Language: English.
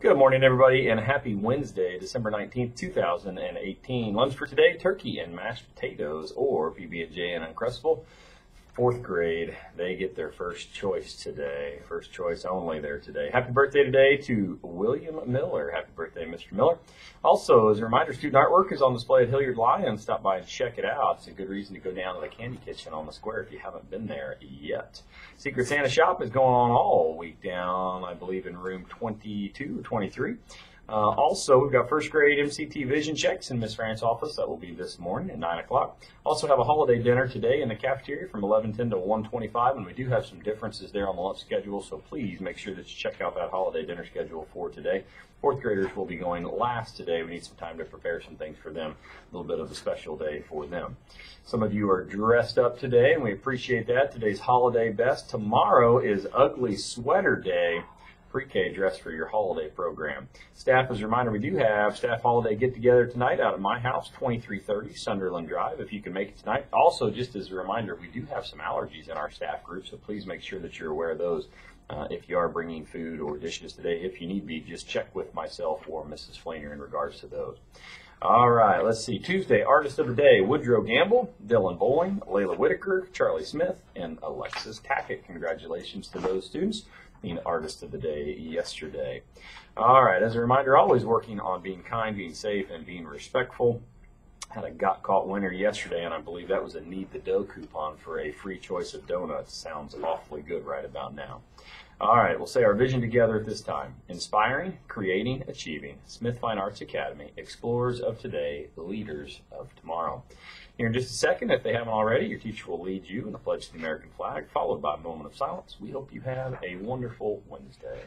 Good morning, everybody, and happy Wednesday, December 19th, 2018. Lunch for today, turkey and mashed potatoes, or PB&J and Uncrustable. Fourth grade, they get their first choice today. First choice only there today. Happy birthday today to William Miller. Happy Mr. Miller. Also, as a reminder, student artwork is on display at Hilliard Lions. Stop by and check it out. It's a good reason to go down to the Candy Kitchen on the square if you haven't been there yet. Secret Santa Shop is going on all week down, I believe, in room 22 or 23. Uh, also, we've got first grade MCT vision checks in Miss France's office. That will be this morning at 9 o'clock. Also have a holiday dinner today in the cafeteria from 11.10 to 1.25, and we do have some differences there on the lunch schedule, so please make sure that you check out that holiday dinner schedule for today. Fourth graders will be going last today. We need some time to prepare some things for them, a little bit of a special day for them. Some of you are dressed up today, and we appreciate that. Today's holiday best. Tomorrow is ugly sweater day pre-K dress for your holiday program. Staff, as a reminder, we do have staff holiday get together tonight out at my house, 2330 Sunderland Drive, if you can make it tonight. Also, just as a reminder, we do have some allergies in our staff group, so please make sure that you're aware of those. Uh, if you are bringing food or dishes today, if you need be, just check with myself or Mrs. Flainer in regards to those. All right, let's see. Tuesday, artist of the day, Woodrow Gamble, Dylan Bowling, Layla Whitaker, Charlie Smith, and Alexis Tackett. Congratulations to those students being artist of the day yesterday. All right, as a reminder, always working on being kind, being safe, and being respectful. Had a got caught winner yesterday, and I believe that was a Knead the Dough coupon for a free choice of donuts. Sounds awfully good right about now. All right, we'll say our vision together at this time. Inspiring, creating, achieving. Smith Fine Arts Academy, explorers of today, leaders of tomorrow. Here in just a second, if they haven't already, your teacher will lead you in the pledge to the American flag, followed by a moment of silence. We hope you have a wonderful Wednesday.